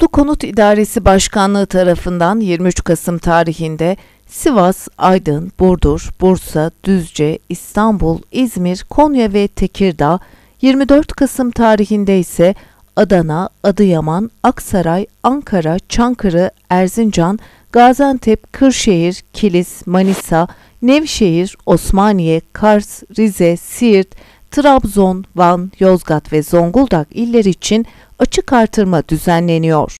Toplu Konut İdaresi Başkanlığı tarafından 23 Kasım tarihinde Sivas, Aydın, Burdur, Bursa, Düzce, İstanbul, İzmir, Konya ve Tekirdağ, 24 Kasım tarihinde ise Adana, Adıyaman, Aksaray, Ankara, Çankırı, Erzincan, Gaziantep, Kırşehir, Kilis, Manisa, Nevşehir, Osmaniye, Kars, Rize, Siirt, Trabzon, Van, Yozgat ve Zonguldak illeri için açık artırma düzenleniyor.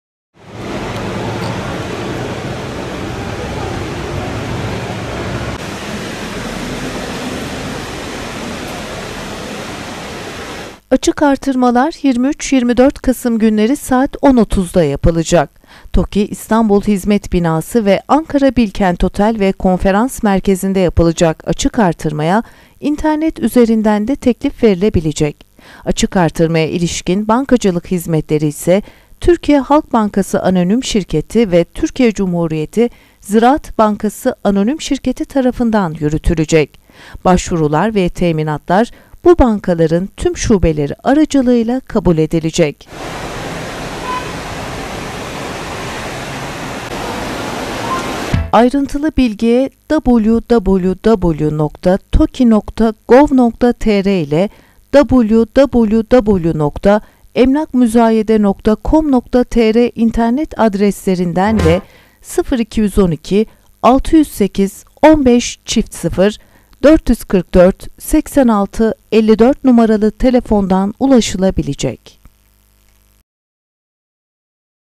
Açık artırmalar 23-24 Kasım günleri saat 10.30'da yapılacak. TOKİ İstanbul Hizmet Binası ve Ankara Bilkent Otel ve Konferans Merkezi'nde yapılacak açık artırmaya internet üzerinden de teklif verilebilecek. Açık artırmaya ilişkin bankacılık hizmetleri ise Türkiye Halk Bankası Anonim Şirketi ve Türkiye Cumhuriyeti Ziraat Bankası Anonim Şirketi tarafından yürütülecek. Başvurular ve teminatlar bu bankaların tüm şubeleri aracılığıyla kabul edilecek. Ayrıntılı bilgiye www.toki.gov.tr ile www.emlakmüzayede.com.tr internet adreslerinden ve 0212 608 15 çift 0 444 86 54 numaralı telefondan ulaşılabilecek.